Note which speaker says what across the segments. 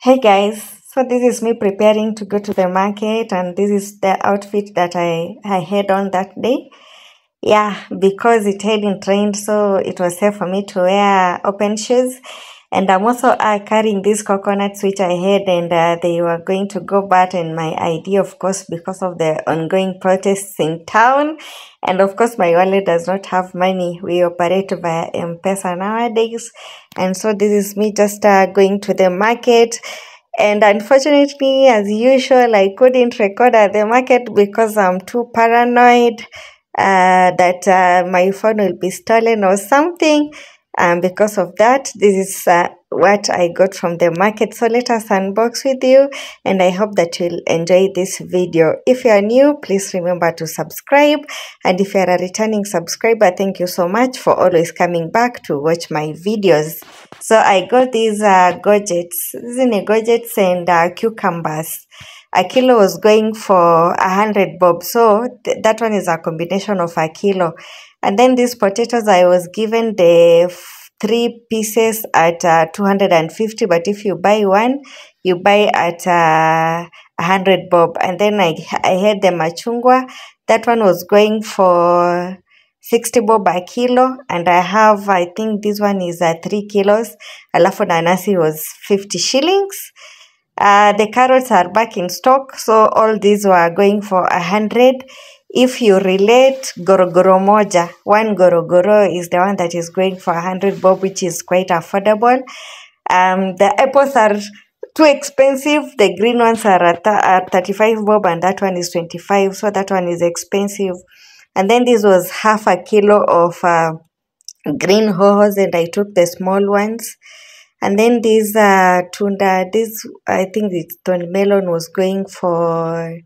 Speaker 1: Hey guys, so this is me preparing to go to the market and this is the outfit that I, I had on that day. Yeah, because it hadn't rained so it was safe for me to wear open shoes. And I'm also uh, carrying these coconuts which I had and uh, they were going to go bad in my ID of course because of the ongoing protests in town. And of course my wallet does not have money. We operate via M-Pesa nowadays. And so this is me just uh, going to the market. And unfortunately, as usual, I couldn't record at the market because I'm too paranoid uh, that uh, my phone will be stolen or something. And because of that, this is uh, what I got from the market. So let us unbox with you and I hope that you'll enjoy this video. If you are new, please remember to subscribe. And if you are a returning subscriber, thank you so much for always coming back to watch my videos. So I got these uh, gadgets, are gadgets and uh, cucumbers. A kilo was going for a hundred bob, so th- that one is a combination of a kilo. And then these potatoes, I was given the three pieces at uh, 250, but if you buy one, you buy at uh, 100 bob. And then I, I had the machungwa, that one was going for 60 bob a kilo. And I have I think this one is uh, 3 kilos. Alafu nanasi was 50 shillings. Uh, the carrots are back in stock. So all these were going for a hundred if you relate gorogoro moja one gorogoro is the one that is going for a hundred bob which is quite affordable. Um the apples are too expensive. The green ones are at, at 35 bob and that one is 25 so that one is expensive. And then this was half a kilo of uh, green hohos and I took the small ones. And then this uh, tunda, this I think the melon was going for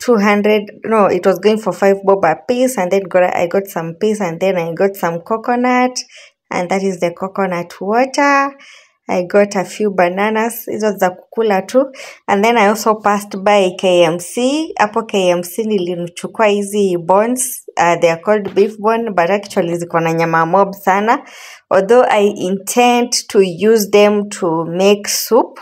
Speaker 1: 200 no it was going for five bob a piece and then got, I got some piece and then I got some coconut and that is the coconut water. I got a few bananas hizo za kukula tu. And then I also passed by KMC hapo KMC nilichukua hizi bones uh, they are called beef bone but actually ziko na nyama mob sana. Although I intend to use them to make soup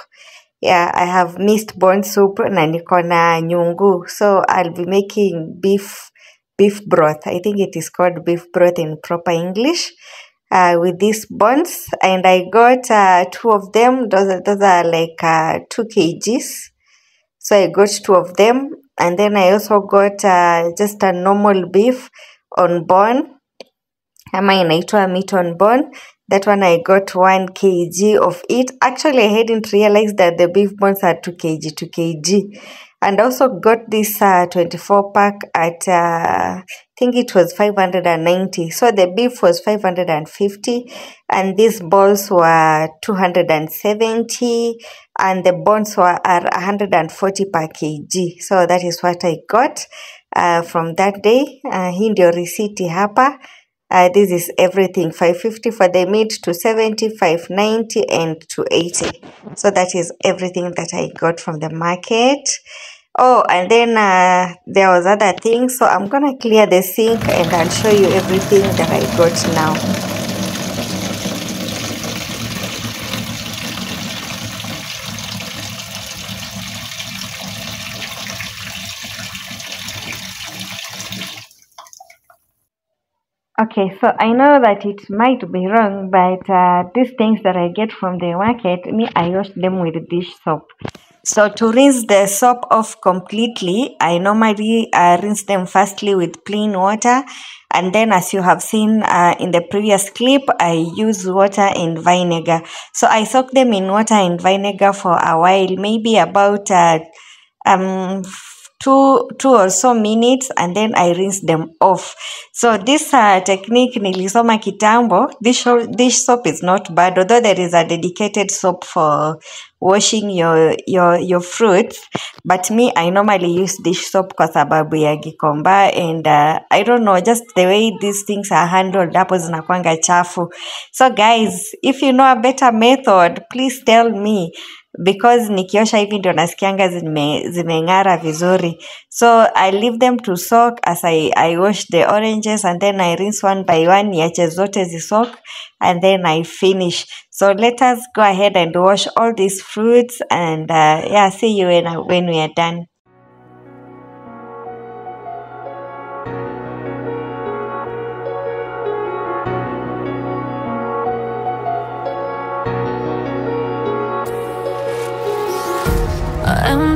Speaker 1: yeah i have missed bone soup na niko na nyungu. So i'll be making beef beef broth. I think it is called beef broth in proper english uh, with these bones. And i got uh, two of them. Those, are- those are like uh, two kgs so i got two of them. And then i also got uh, just a normal beef on bone. Ama inaitwa meat on bone that one i got 1 kg of it. Actually i hadn't realized that the beef bones are 2 kg 2 kg and also got this uh, 24 pack at uh, i think it was 590 so the beef was 550 and these balls were 270 and the bones were are 140 per kg so that is what i got uh, from that day. Uh, hii risiti hapa uh, this is everything 550 for the mid to 70 590 and to 80 so that is everything that i got from the market. Oh and then uh, there was other things. So i'm gonna clear the sink and i'll show you everything that i got now Okay, so I know that it might be wrong, but uh, these things that I get from the market, me, I wash them with dish soap. So to rinse the soap off completely, I normally uh, rinse them firstly with plain water, and then as you have seen uh, in the previous clip, I use water and vinegar. So I soak them in water and vinegar for a while, maybe about uh, um two two or so minutes and then I rinse them off. So this uh, technique nilisoma kitambo. this, this soap is not bad, although there is a dedicated soap for washing your your your fruits. But me, I normally use dish soap kwa sababu ya gikomba and uh, I don't know, just the way these things are handled hapo zinakwanga chafu. So guys, if you know a better method, please tell me because nikiosha hivi ndio nasikianga zime, zimeng'ara vizuri so i leave them to soak as I, i wash the oranges and then i rinse one by one niache zote zisoak and then i finish So let us go ahead and wash all these fruits and uh, yeah, see you when, when we are done.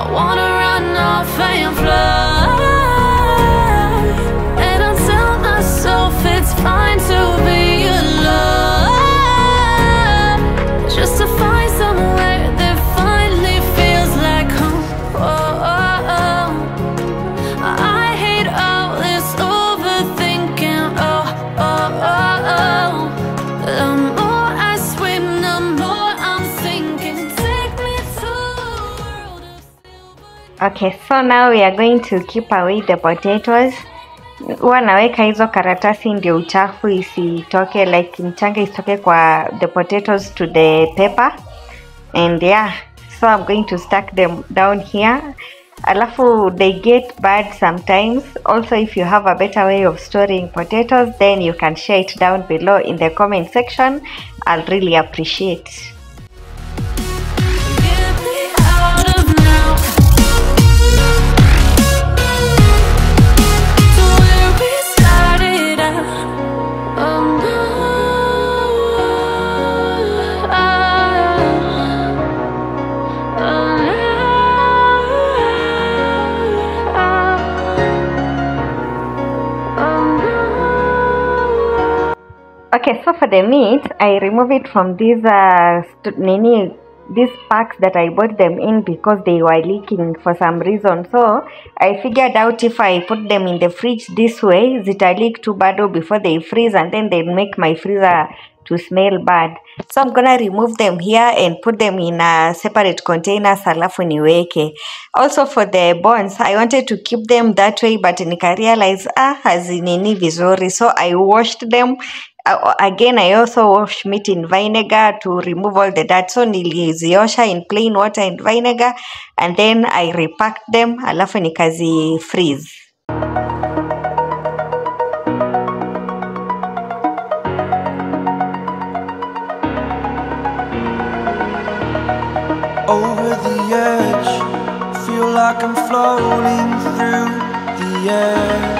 Speaker 2: I wanna run off and fly.
Speaker 1: Now we are going to keep away the potatoes. Huwa naweka hizo karatasi ndio uchafu isitoke, like mchanga isitoke kwa the potatoes to the paper. And yeah, so I'm going to stack them down here. Alafu they get bad sometimes. Also, if you have a better way of storing potatoes, then you can share it down below in the comment section. I'll really appreciate. The meat, I remove it from these uh, nini these packs that I bought them in because they were leaking for some reason. So I figured out if I put them in the fridge this way, zita leak too bad before they freeze and then they make my freezer to smell bad. So I'm gonna remove them here and put them in a separate containers alafu niweke. Also for the bones, I wanted to keep them that way but nika realize ah hazinini vizuri so I washed them Uh, again I also wash meat in vinegar to remove all the dirt so niliziosha in plain water and vinegar and then I repacked them alafu nikazi freeze
Speaker 3: over the edge. Feel like I'm floating through the air.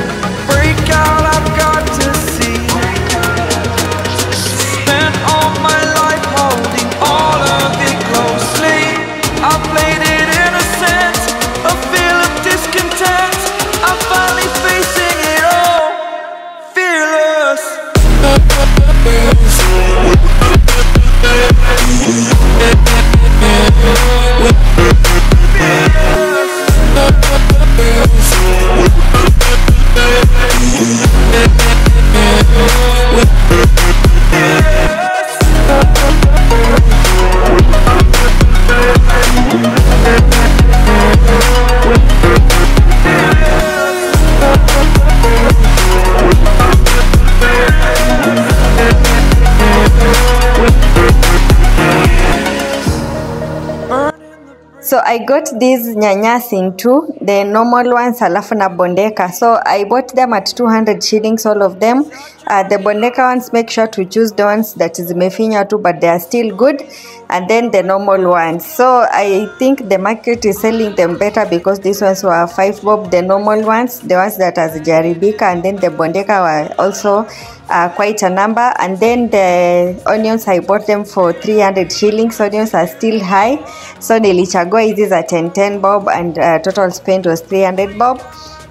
Speaker 3: I
Speaker 1: got these nyanyas in two the normal ones alafu na bondeka. So i bought them at 200 shillings all of them uh, the Boneka ones make sure to choose the ones that is mefinya too but they are still good. And then the normal ones. So i think the market is selling them better because these ones were five bob. The normal ones the ones that hazijaribika and then the bondeka were also uh, quite a number. And then the onions i bought them for 300 shillings. Onions are still high. So nilichagua hizi za 10 10 bob and uh, total spend was 300 bob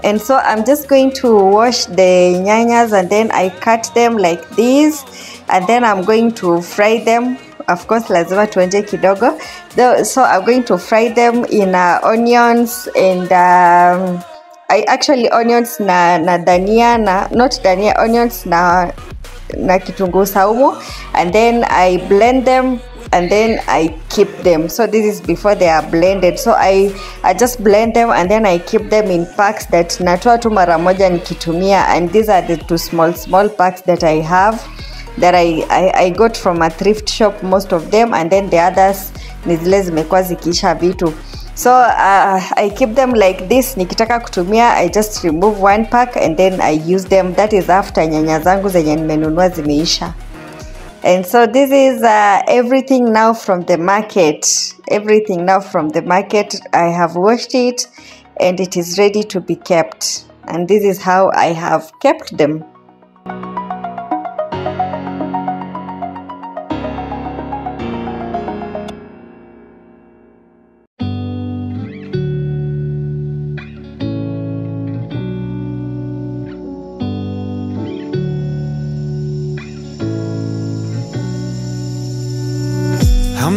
Speaker 1: and so i'm just going to wash the nyanyas and then i cut them like this. And then i'm going to fry them. Of course lazima tuonje kidogo. So i'm going to fry them in uh, onions and um, I actually onions na na dania na not dania onions na na kitunguu saumu. And then I blend them and then I keep them. So this is before they are blended. So I, I just blend them and then I keep them in packs that natoa tu mara moja nikitumia. And these are the two small small packs that I have that I, I, I got from a thrift shop most of them. And then the others ni zile zimekuwa zikiisha vitu. So uh, i keep them like this. Nikitaka kutumia i just remove one pack and then i use them. That is after nyanya zangu zenye nimenunua zimeisha and so this is uh, everything now from the market. Everything now from the market. I have washed it and it is ready to be kept. And this is how i have kept them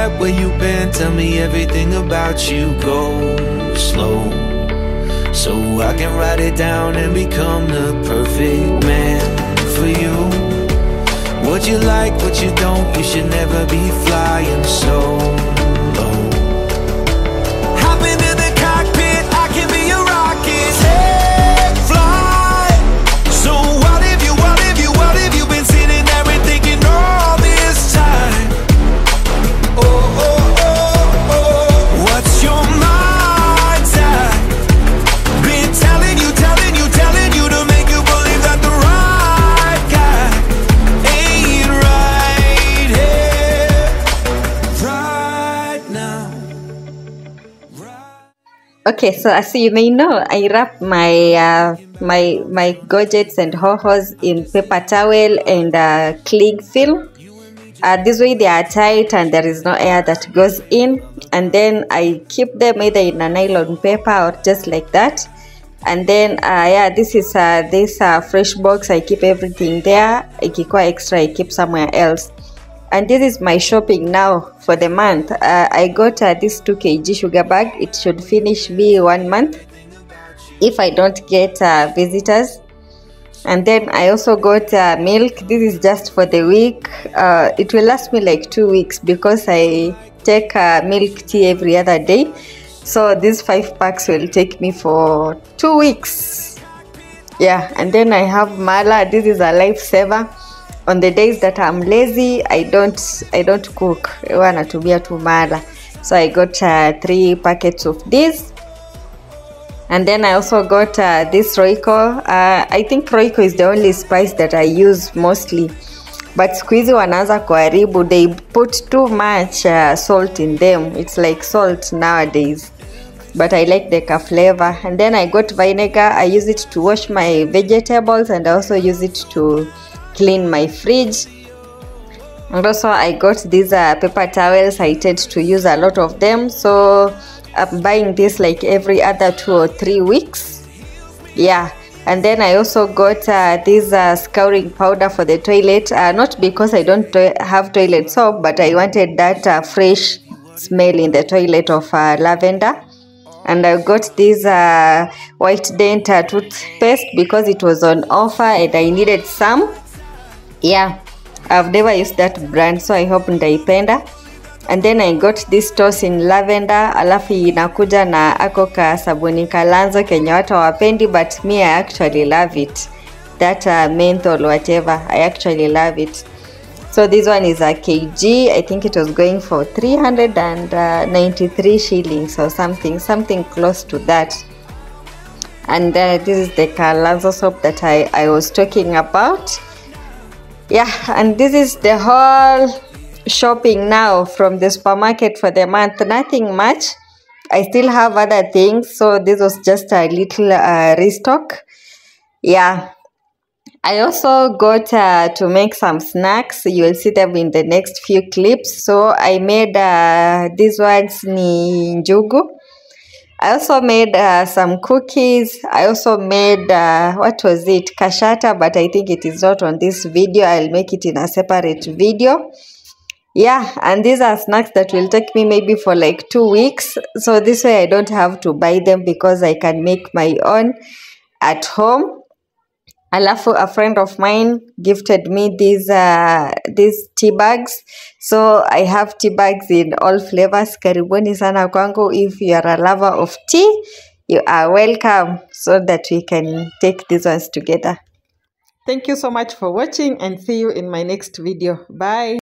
Speaker 4: At? Where you been? Tell me everything about you. Go slow, so I can write it down and become the perfect man for you. What you like, what you don't, you should never be flying solo.
Speaker 1: Okay, so as you may know, I wrap my uh, my my gadgets and ho-hos in paper towel and uh, cling film. Uh, this way they are tight and there is no air that goes in. And then I keep them either in a nylon paper or just like that. And then uh, yeah, this is this uh, fresh box. I keep everything there. Ikikuwa extra, I keep somewhere else and this is my shopping now for the month. Uh, i got uh, this 2 kg sugar bag. It should finish me one month if i don't get uh, visitors. And then i also got uh, milk. This is just for the week. Uh, it will last me like two weeks because i take uh, milk tea every other day. So these five packs will take me for two weeks. Yeah and then i have mala. This is a lifesaver on the days that i'm lazy i don't i don't cook. Huwa natumia tu mala. So i got uh, three packets of this. And then i also got uh, this Royco. Uh, i think Royco is the only spice that i use mostly. But siku hizi wanaanza kuharibu. They put too much uh, salt in them. It's like salt nowadays. But I like the flavor. And then I got vinegar. I use it to wash my vegetables and I also use it to clean my fridge. And also I got these uh, paper towels. I tend to use a lot of them. So I'm buying this like every other two or three weeks. Yeah. And then I also got uh, this uh, scouring powder for the toilet. Uh, not because I don't to- have toilet soap, but I wanted that uh, fresh smell in the toilet of uh, lavender and I got this uh, Whitedent toothpaste because it was on offer and I needed some. Yeah, I've never used that brand so I hope ndaipenda. And then I got this toss in lavender, alafu inakuja na ako ka sabuni kalanzo kenye watu hawapendi but me I actually love it. That uh, menthol whatever, I actually love it. So this one is a kg. I think it was going for 393 shillings or something, something close to that. And uh, this is the Kalanzo soap that I, I was talking about. Yeah, and this is the whole shopping now from the supermarket for the month. Nothing much. I still have other things, so this was just a little uh, restock. Yeah, I also got uh, to make some snacks. You will see them in the next few clips. So I made uh, these ones ni njugu. I also made uh, some cookies. I also made uh, what was it kashata, but I think it is not on this video. I'll make it in a separate video. Yeah, and these are snacks that will take me maybe for like two weeks. So this way I don't have to buy them because I can make my own at home. Alafu a friend of mine gifted me these uh, these tea bags. So i have tea bags in all flavors. Karibuni sana kwangu. If you are a lover of tea you are welcome so that we can take these ones together. Thank you so much for watching and see you in my next video. Bye